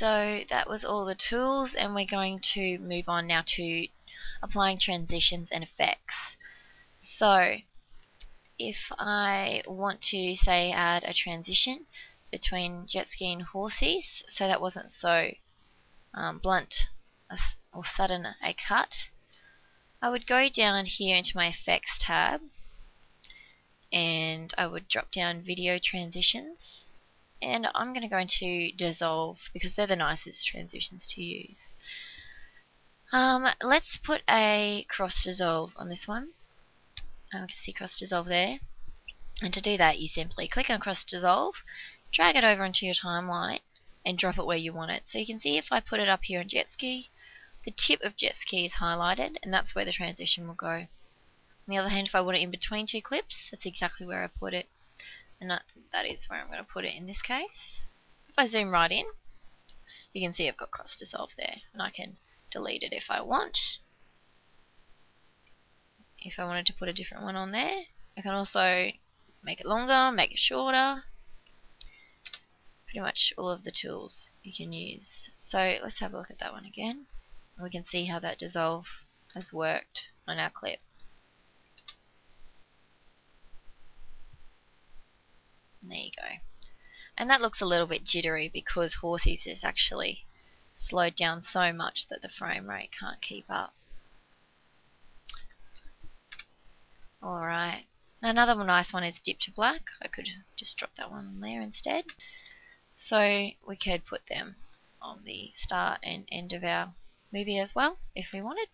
so that was all the tools and we're going to move on now to applying transitions and effects. So if I want to say add a transition between jet ski and horses so that wasn't so um, blunt or sudden a cut I would go down here into my effects tab and I would drop down video transitions and I'm going to go into dissolve because they're the nicest transitions to use. Um, let's put a cross dissolve on this one. Um, can see cross dissolve there. And to do that you simply click on cross dissolve, drag it over onto your timeline and drop it where you want it. So you can see if I put it up here in jet ski, the tip of jet ski is highlighted and that's where the transition will go. On the other hand, if I want it in between two clips, that's exactly where I put it. And that, that is where I'm going to put it in this case. If I zoom right in, you can see I've got cross dissolve there. And I can delete it if I want. If I wanted to put a different one on there. I can also make it longer, make it shorter. Pretty much all of the tools you can use. So let's have a look at that one again. And we can see how that dissolve has worked on our clip. There you go. And that looks a little bit jittery because Horses is actually slowed down so much that the frame rate can't keep up. Alright. Another nice one is dip to black. I could just drop that one there instead. So we could put them on the start and end of our movie as well if we wanted.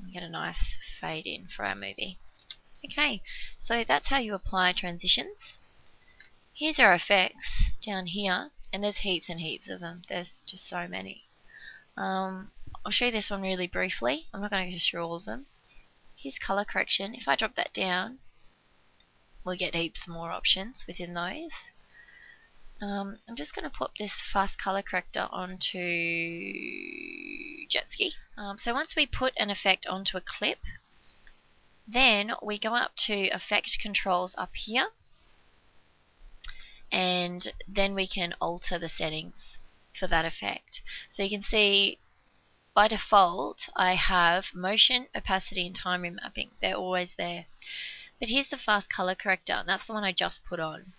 And get a nice fade in for our movie. Okay, so that's how you apply transitions. Here's our effects down here, and there's heaps and heaps of them. There's just so many. Um, I'll show you this one really briefly. I'm not going to go through all of them. Here's color correction. If I drop that down, we'll get heaps more options within those. Um, I'm just going to pop this fast color corrector onto jet ski. Um, so once we put an effect onto a clip, then we go up to effect controls up here and then we can alter the settings for that effect. So you can see by default I have motion, opacity and time remapping. They're always there. But here's the fast color corrector and that's the one I just put on.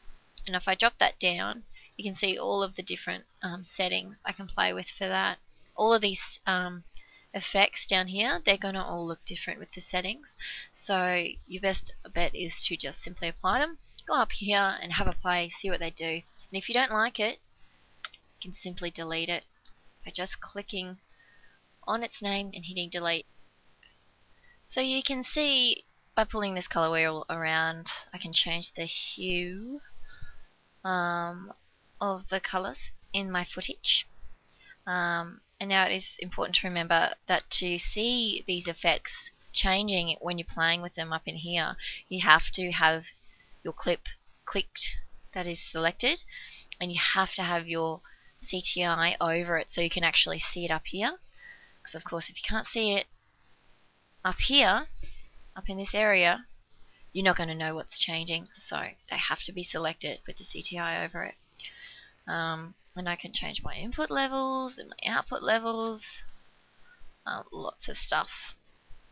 And if I drop that down you can see all of the different um, settings I can play with for that. All of these um, effects down here, they're going to all look different with the settings. So your best bet is to just simply apply them. Go up here and have a play, see what they do. And if you don't like it, you can simply delete it by just clicking on its name and hitting delete. So you can see by pulling this color wheel around, I can change the hue um, of the colors in my footage. Um, and now it is important to remember that to see these effects changing when you're playing with them up in here, you have to have your clip clicked that is selected and you have to have your CTI over it so you can actually see it up here. Because of course if you can't see it up here, up in this area, you're not going to know what's changing. So they have to be selected with the CTI over it. Um, and I can change my input levels and my output levels. Um, lots of stuff.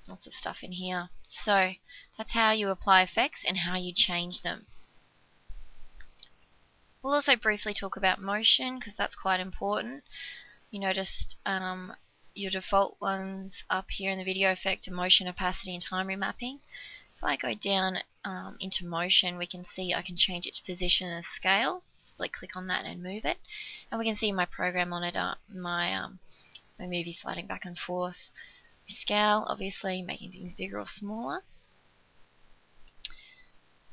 Lots of stuff in here. So that's how you apply effects and how you change them. We'll also briefly talk about motion because that's quite important. You noticed um, your default ones up here in the video effect are motion, opacity and time remapping. If I go down um, into motion we can see I can change its position and scale like click on that and move it and we can see my program monitor my um, my movie sliding back and forth scale obviously making things bigger or smaller.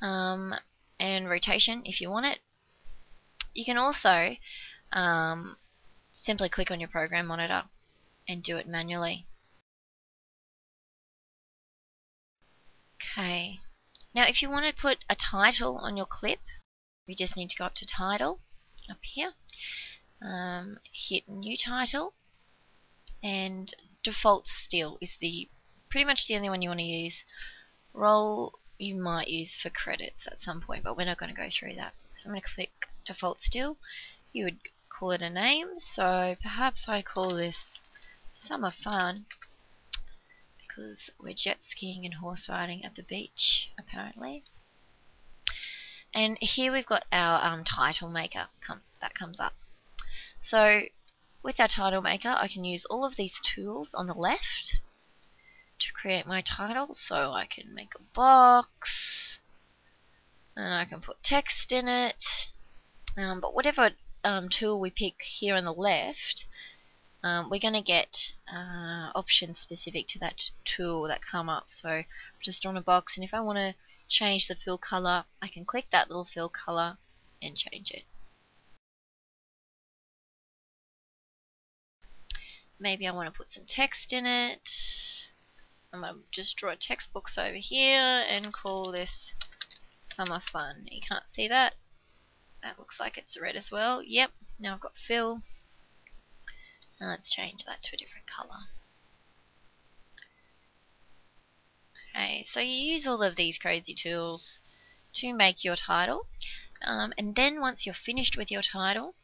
Um, and rotation if you want it. You can also um, simply click on your program monitor and do it manually. Okay. Now if you want to put a title on your clip we just need to go up to title up here. Um, hit new title and default still is the pretty much the only one you want to use roll you might use for credits at some point but we're not going to go through that so I'm going to click default still you would call it a name. So perhaps I call this Summer Fun because we're jet skiing and horse riding at the beach, apparently. And here we've got our um, title maker come, that comes up. So with our title maker, I can use all of these tools on the left to create my title. So I can make a box, and I can put text in it. Um, but whatever um, tool we pick here on the left, um, we're going to get uh, options specific to that tool that come up. So just on a box, and if I want to change the fill color, I can click that little fill color and change it. Maybe I want to put some text in it. I'm going to just draw a text box over here and call this Summer Fun. You can't see that. That looks like it's red as well. Yep, now I've got fill. Now let's change that to a different color. Okay, so you use all of these crazy tools to make your title. Um, and then once you're finished with your title,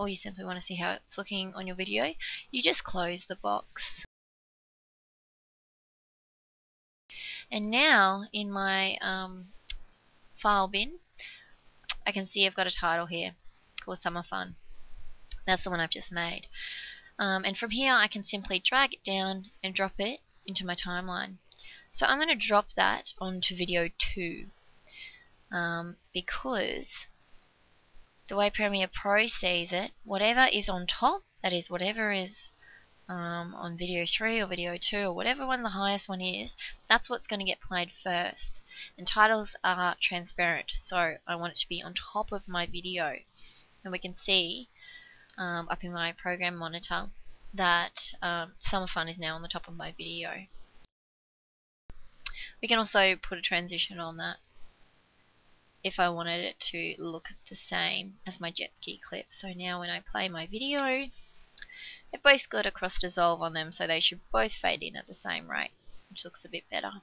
or you simply want to see how it's looking on your video, you just close the box. And now in my um, file bin, I can see I've got a title here called Summer Fun. That's the one I've just made. Um, and from here I can simply drag it down and drop it into my timeline. So I'm going to drop that onto video 2 um, because the way Premiere Pro sees it, whatever is on top, that is whatever is um, on video 3 or video 2 or whatever one the highest one is, that's what's going to get played first. And titles are transparent, so I want it to be on top of my video. And we can see um, up in my program monitor that um, Summer Fun is now on the top of my video. We can also put a transition on that if I wanted it to look the same as my jet ski clip. So now when I play my video, they've both got a cross dissolve on them, so they should both fade in at the same rate, which looks a bit better.